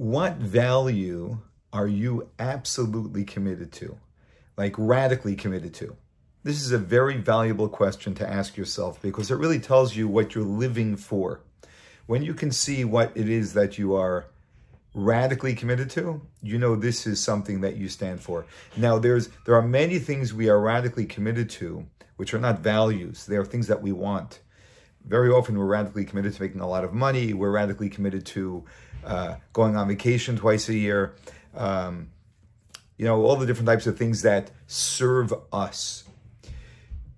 what value are you absolutely committed to? Like radically committed to? This is a very valuable question to ask yourself because it really tells you what you're living for. When you can see what it is that you are radically committed to, you know this is something that you stand for. Now there's there are many things we are radically committed to which are not values. They are things that we want. Very often we're radically committed to making a lot of money. We're radically committed to uh, going on vacation twice a year. Um, you know, all the different types of things that serve us.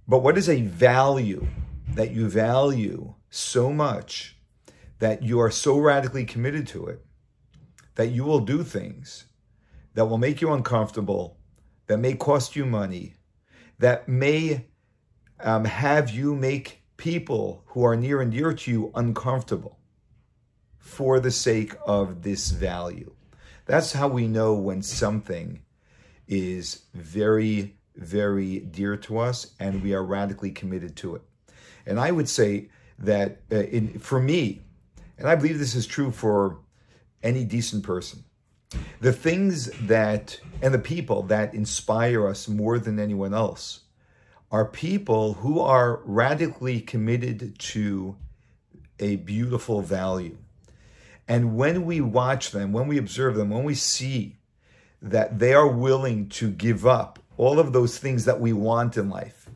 But what is a value that you value so much that you are so radically committed to it that you will do things that will make you uncomfortable, that may cost you money, that may um, have you make people who are near and dear to you uncomfortable for the sake of this value. That's how we know when something is very, very dear to us and we are radically committed to it. And I would say that uh, in, for me, and I believe this is true for any decent person, the things that and the people that inspire us more than anyone else are people who are radically committed to a beautiful value. And when we watch them, when we observe them, when we see that they are willing to give up all of those things that we want in life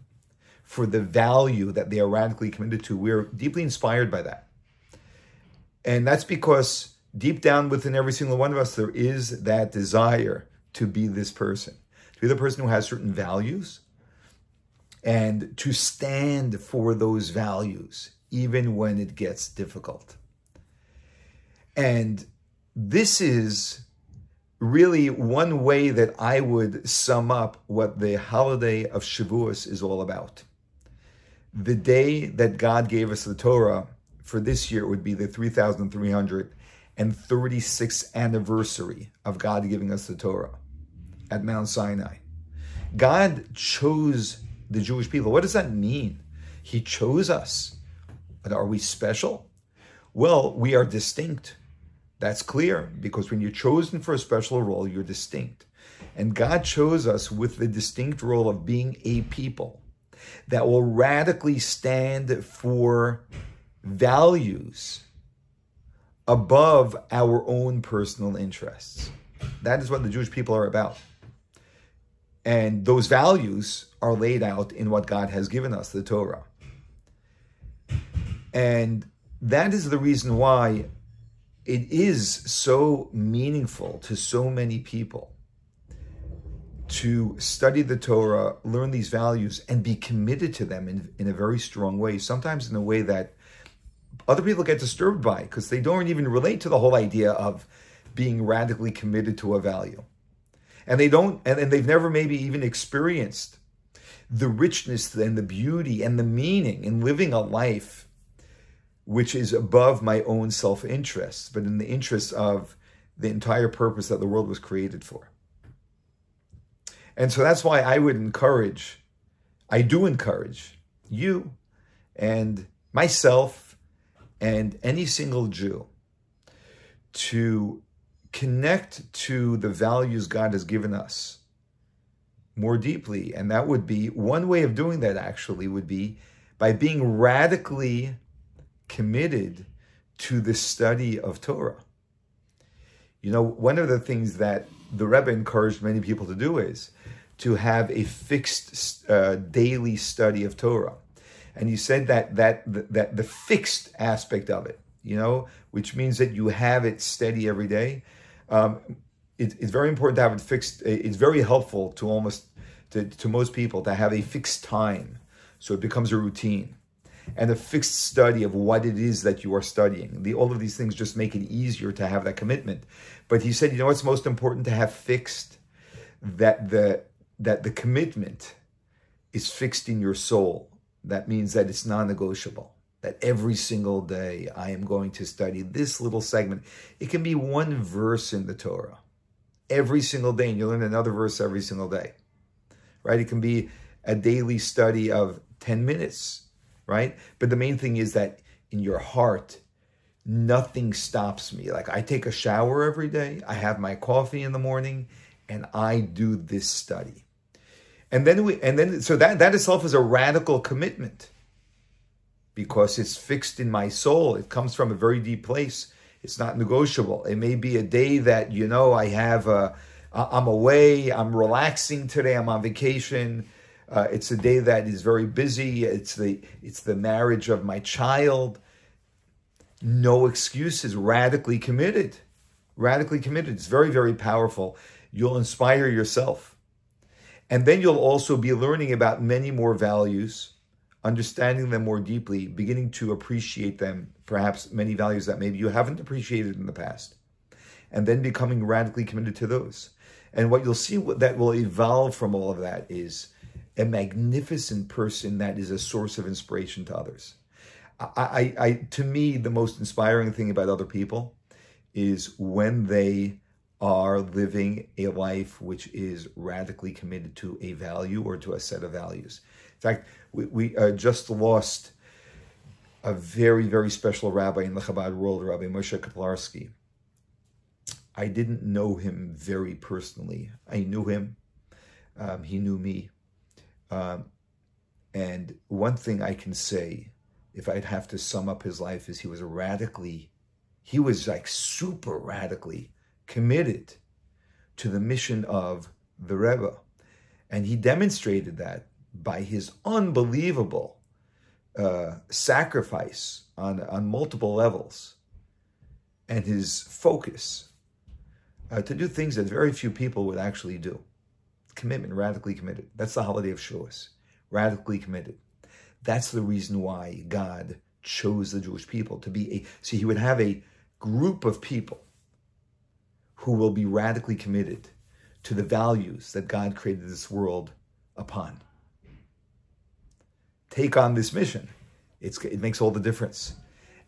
for the value that they are radically committed to, we're deeply inspired by that. And that's because deep down within every single one of us, there is that desire to be this person, to be the person who has certain values and to stand for those values, even when it gets difficult. And this is really one way that I would sum up what the holiday of Shavuos is all about. The day that God gave us the Torah for this year would be the 3,336th anniversary of God giving us the Torah at Mount Sinai. God chose the Jewish people. What does that mean? He chose us. But are we special? Well, we are distinct. That's clear because when you're chosen for a special role, you're distinct. And God chose us with the distinct role of being a people that will radically stand for values above our own personal interests. That is what the Jewish people are about. And those values are laid out in what God has given us, the Torah. And that is the reason why it is so meaningful to so many people to study the Torah, learn these values, and be committed to them in, in a very strong way, sometimes in a way that other people get disturbed by because they don't even relate to the whole idea of being radically committed to a value. And they don't, and, and they've never maybe even experienced the richness and the beauty and the meaning in living a life which is above my own self interest, but in the interest of the entire purpose that the world was created for. And so that's why I would encourage, I do encourage you and myself and any single Jew to connect to the values God has given us more deeply. And that would be one way of doing that actually would be by being radically committed to the study of Torah. You know, one of the things that the Rebbe encouraged many people to do is to have a fixed uh, daily study of Torah. And he said that that that the fixed aspect of it, you know, which means that you have it steady every day. Um, it, it's very important to have it fixed. It's very helpful to almost to, to most people to have a fixed time, so it becomes a routine and a fixed study of what it is that you are studying. The, all of these things just make it easier to have that commitment. But he said, you know what's most important to have fixed? That the that the commitment is fixed in your soul. That means that it's non-negotiable. That every single day I am going to study this little segment. It can be one verse in the Torah. Every single day, and you learn another verse every single day. Right? It can be a daily study of 10 minutes right? But the main thing is that in your heart, nothing stops me. Like I take a shower every day, I have my coffee in the morning, and I do this study. And then we and then so that that itself is a radical commitment because it's fixed in my soul. It comes from a very deep place. It's not negotiable. It may be a day that you know I have I'm away, I'm relaxing today, I'm on vacation. Uh, it's a day that is very busy. It's the it's the marriage of my child. No excuses. Radically committed, radically committed. It's very very powerful. You'll inspire yourself, and then you'll also be learning about many more values, understanding them more deeply, beginning to appreciate them. Perhaps many values that maybe you haven't appreciated in the past, and then becoming radically committed to those. And what you'll see that will evolve from all of that is a magnificent person that is a source of inspiration to others. I, I, I, to me, the most inspiring thing about other people is when they are living a life which is radically committed to a value or to a set of values. In fact, we, we uh, just lost a very, very special rabbi in the Chabad world, Rabbi Moshe Kotlarsky. I didn't know him very personally. I knew him. Um, he knew me. Um, and one thing I can say, if I'd have to sum up his life, is he was radically, he was like super radically committed to the mission of the Rebbe. And he demonstrated that by his unbelievable uh, sacrifice on, on multiple levels and his focus uh, to do things that very few people would actually do commitment, radically committed. That's the holiday of Shavuos, radically committed. That's the reason why God chose the Jewish people to be a, so he would have a group of people who will be radically committed to the values that God created this world upon. Take on this mission. It's, it makes all the difference.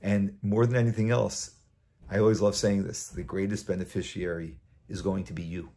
And more than anything else, I always love saying this, the greatest beneficiary is going to be you.